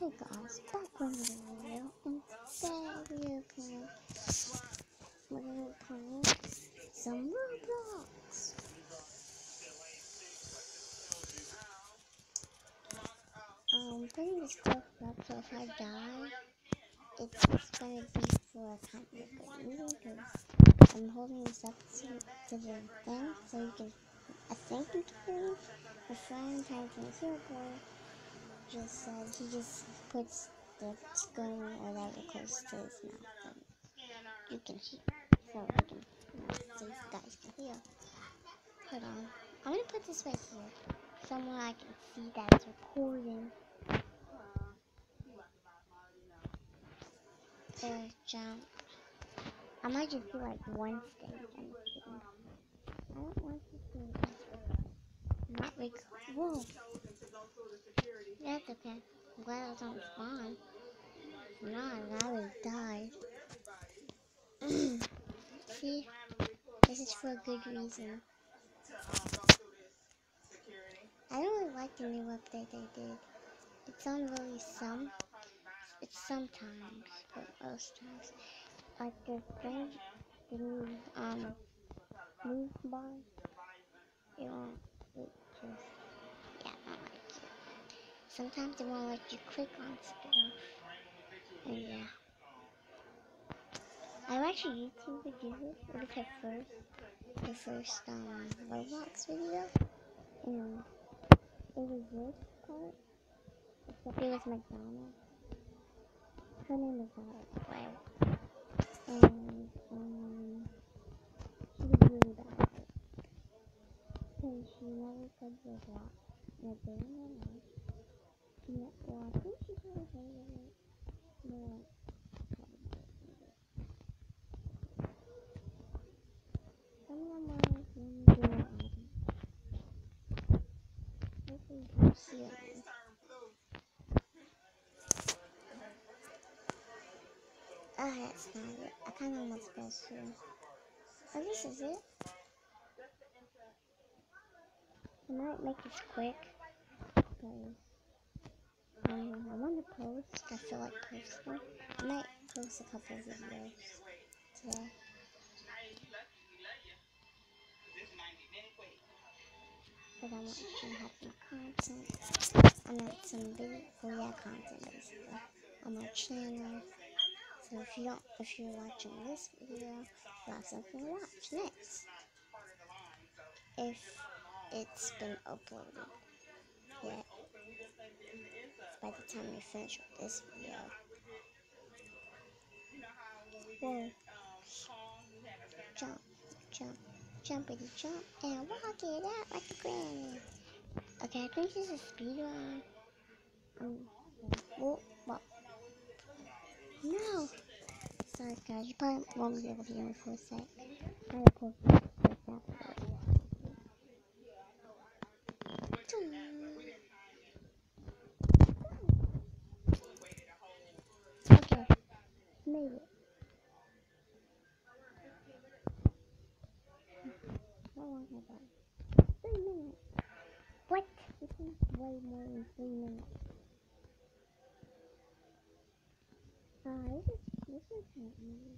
Hey guys, back with the video, and today we are playing, we're playing some Roblox. Um, putting this stuff up so if I die, it's just gonna be for a good because I'm holding this up to, the thing so you can, I think you can, a friend trying to heal boy just said he just puts the spoon or whatever close to his mouth and you can hear so can so you guys can hear. Hold on. I'm gonna put this right here. Somewhere I can see that it's recording. Uh, jump. I might just do like one kidding. I don't want to do that. Not like, Whoa. That's okay. I'm glad I don't spawn. Not, I would died. See? This is for a good reason. I don't really like the new update they did. It's on really some. It's sometimes, but most times. Like the thing, the new, um, move bar. It won't, it just, yeah, I don't like it. Sometimes it won't let you click on stuff. And yeah. I watched a YouTube video with the first, the first um Roblox video, and it was this part, it was McDonald's. Her name is not Claire, and um, she was really bad and she never said the lot in a day in her life. Yeah, well, I didn't. Some Oh, that's not it. I kind of want go soon. Oh, this is it. I might make this quick. Because um, I want to post. I feel like posting. I might post a couple of videos today. But I want to some content. I mean, some video, yeah, content basically on my channel. So if you don't, if you're watching this video, you have something to watch next. If it's been uploaded yet. By the time you finish with this video. Whoa. Jump, jump, jumpity jump, and walk it out like a granny. Okay, I think this is a speed run. Um, whoa. No! Sorry guys, you probably won't be able to hear me for a sec. I record for a sec Okay, How long have I? Three minutes. What? This is way more than three minutes. Uh, this is, this is me.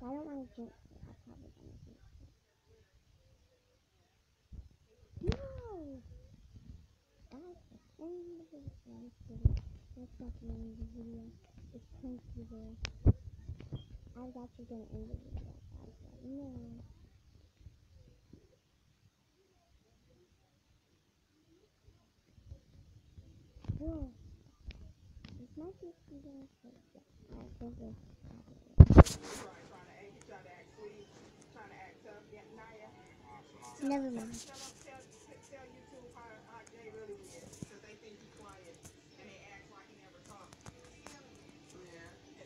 I don't want to jinx it. I'm probably jinx it. No! End end the video. It's going to. I was actually gonna end the video. I was like, no. Whoa. This might be season six. Yeah, I think it's probably Never mind.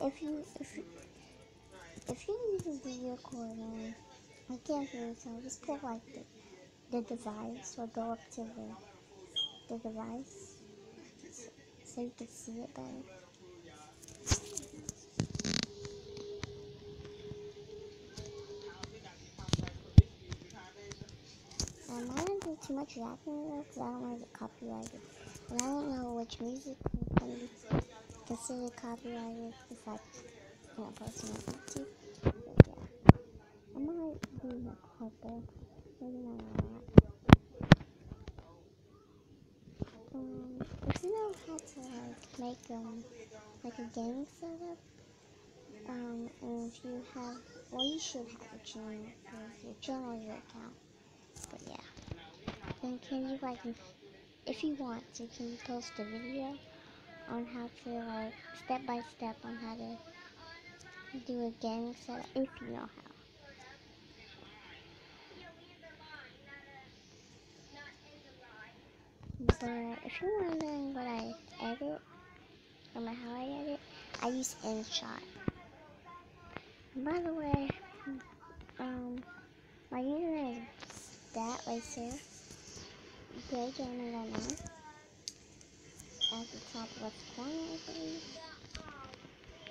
If you if you, if you use the recording, I can't hear so just put like the, the device or go up to the the device so, so you can see it better. Um, I don't do too much rapping because I don't want to get copyrighted. And I don't know which music can be considered copyrighted if I know post on YouTube. But yeah. I might do a couple. Maybe not a lot. Um, if you know how to like make um like a game setup, um, and if you have, well, you should have a channel because your channel is your account. But yeah, then can you like, if you want to, can you post a video on how to like step by step on how to do a game setup if you know how. But if you're wondering what I edit, or how I edit, I use InShot. By the way, um, my username is that right there. Right now. At the top left corner, I believe.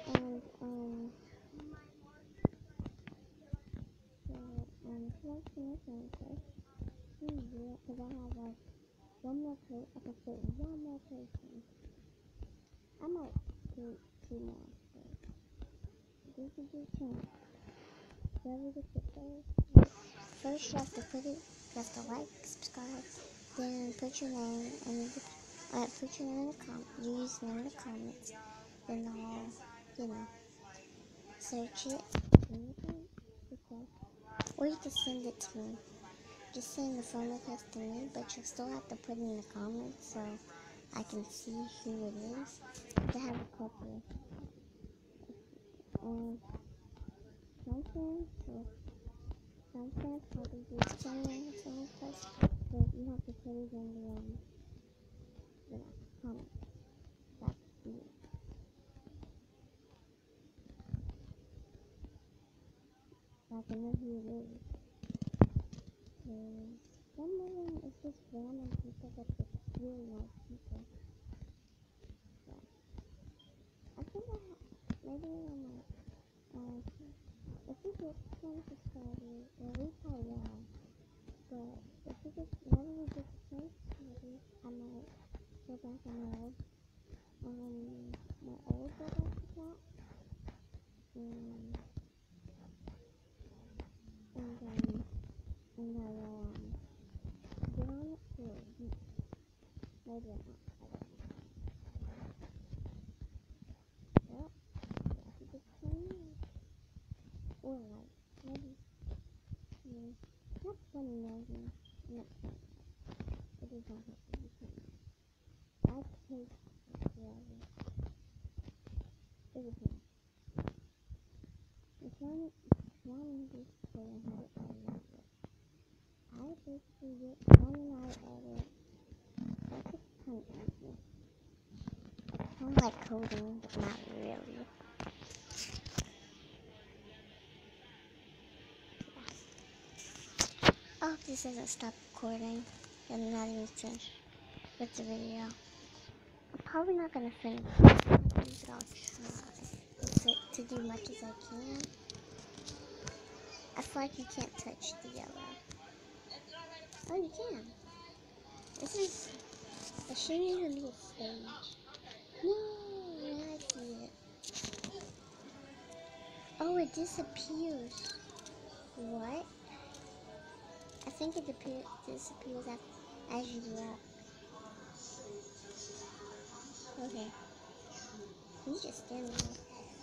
And, um, so, um, to make one first. Because I have like one more place, I can fit one more person. I might do two more. But this is your chance. It first. You have to put it, you have to like, subscribe, then put your name and uh, put your name in the com use name in the comments, then I'll, you know, search it, or you can send it to me. Just send the phone request to me, but you still have to put it in the comments so I can see who it is. I have a couple. Um, sometimes, so sometimes probably request, but you have to put it in the, um, know. That's you. So I can know who it is. And some of them is just random people, but they're really nice people. So, I think I have, maybe I might, uh, if you get 10 subscribers, at least I will, but if you get, whenever you get 10 subscribers, I might go back and load, um, my old Roblox account, and, and, um, and I will, um, get on it for a week. Maybe I'm not, I don't know. Well, yeah, if you get 10 or like, maybe, mm, not 20 million, not 20 It is not have to be 20 I take forever. It is not. If one, one just say I had it already. I and I edit. Of easy. I like coding, but not really. Hope this doesn't stop recording. I'm not even finished with the video. I'm probably not gonna finish, but I'll try to, to do much as I can. I feel like you can't touch the yellow. Oh, you can. This is. Shouldn't even be stage. No, I see it. Oh, it disappears. What? I think it appear, disappears as, as you walk. Okay. You just stand there.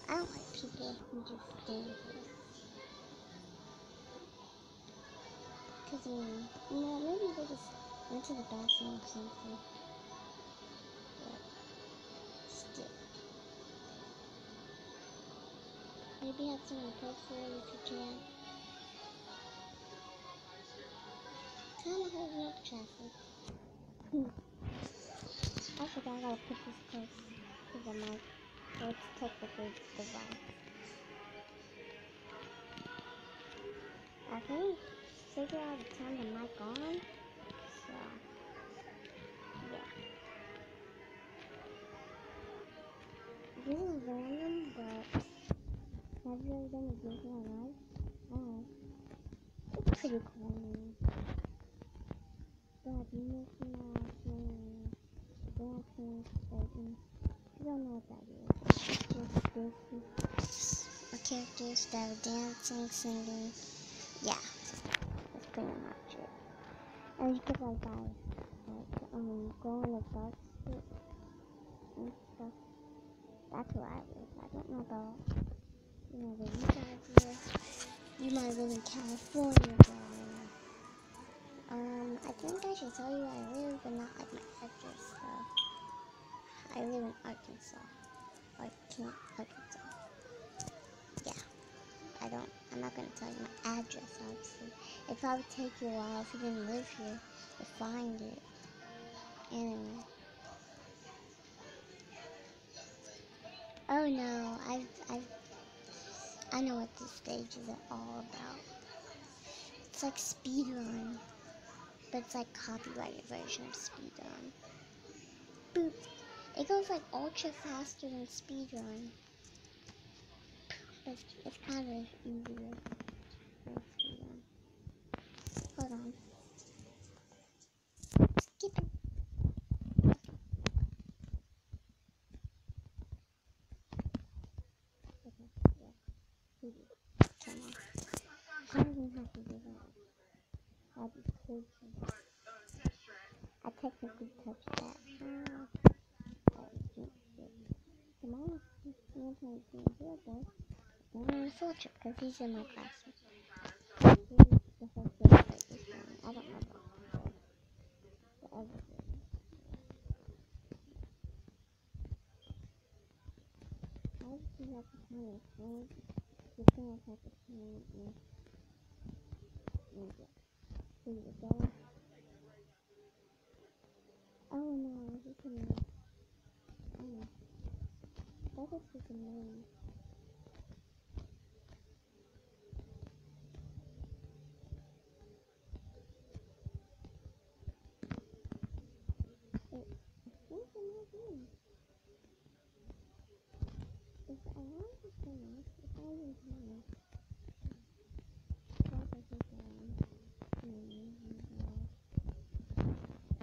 I don't like people who just stand there. Maybe they just went to the bathroom or something. But still. Maybe have someone pay if you can. Kinda holding up traffic. I forgot I gotta put this close to the mic. So it's technically the. I think figure out to turn the mic on. So, yeah. This is random, but have you ever done a Disney live? Oh, it's pretty cool. They have Mickey Mouse and dancing. I don't know what that is. It's just. A characters that are dancing, singing. Yeah, that's pretty much it. Could like buy like um go in the bus and stuff. That's where I live. I don't know about you know where you guys live. You might live in California, but um, I think I should tell you I live, but not like my address. So I live in Arkansas, Arkansas, Arkansas. I don't. I'm not gonna tell you my address, obviously. It probably take you a while if you didn't live here to find it. Anyway. Oh no, I've, I've, I know what this stage is all about. It's like speedrun, but it's like copyrighted version of speedrun. Boop. It goes like ultra faster than speedrun. But it's kind of easier. Hold on. Skip it. I. I technically touched that. Ah, that jinxed it. Come on. I'm trying to trip because he's in my the morning. I don't know the the how. The thing I have we go. Oh no, he. Oh, that is just annoying. It, I think I'm not doing. If I want to finish, if I was home, that would take long. Hmm, yeah.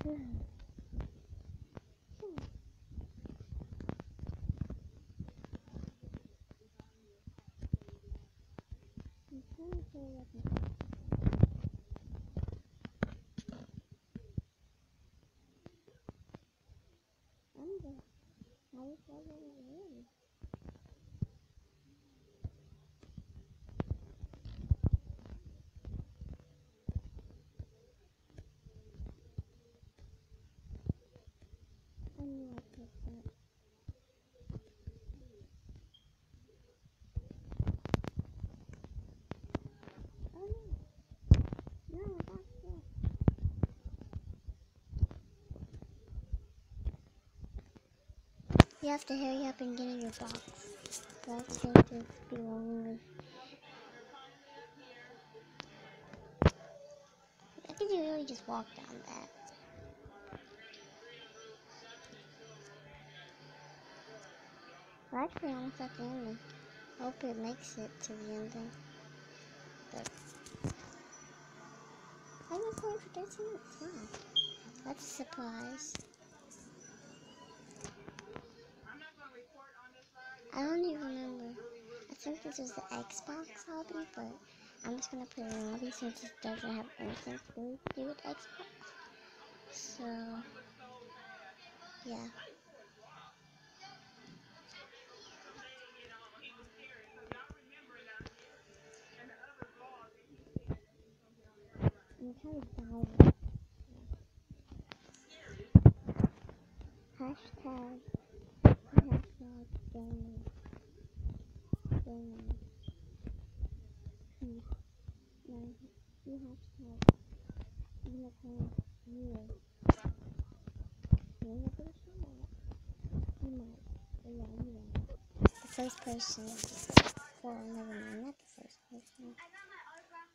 Sure. I'm trying to figure out the I'm the highest level in the world. I knew I could that. Oh no! No, I got stuck. You have to hurry up and get in your box. That's going to be lonely. I think you really just walk down that. We're actually almost at the ending. Hope it makes it to the ending. But I've been playing for 13 minutes. That's a surprise. I don't even remember. I think this was the Xbox obby, but I'm just gonna put it in obby since it doesn't have anything to do with Xbox. So, yeah. I'm kind of tired. Hashtag. Hashtag gaming. Gaming. Two. No, two hashtags. Unicorn. You. You wanna put a shout out? You might. Oh yeah, you will. The first person. Well, never mind, not the first person.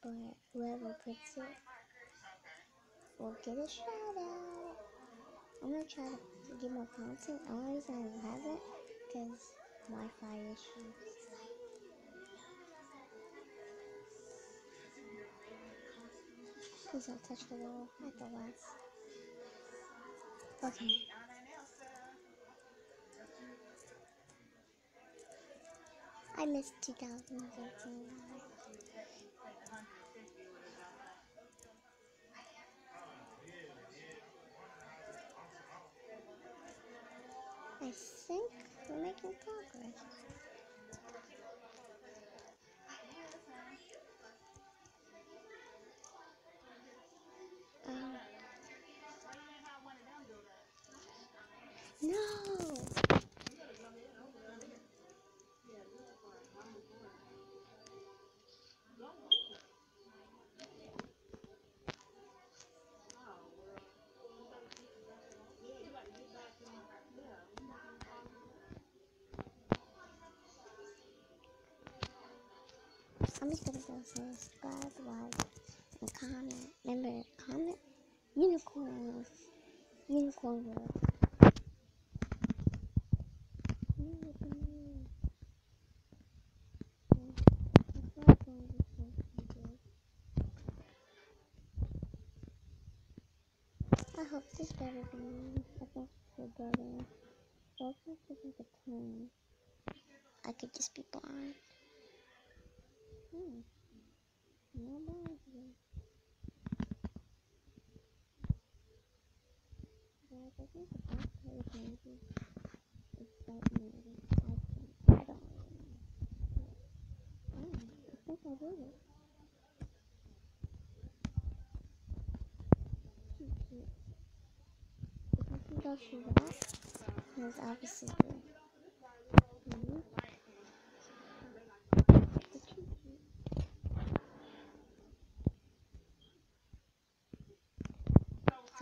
But whoever puts it will get a shout out. I'm gonna try to get more content. The only reason I haven't because Wi-Fi issues. Please don't touch the wall at the last. Okay. I missed 2013. I think we're making progress. Um, no! Gonna go subscribe, like, and comment. Remember, comment unicorns. Unicorn world. I hope this better be. I think. So if this isn't the tone, I could just be blind. Hmm. I think the. I don't. Oh, it. If there's obviously the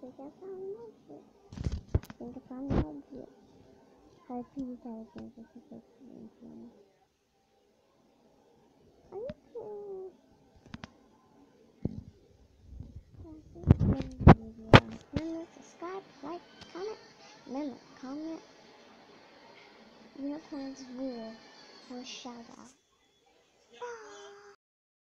think I found it. I think I found intelligence is supposed to be influence. Are you cool? Remember, subscribe, like, comment. Remember, comment. Unicorns rule for shout out.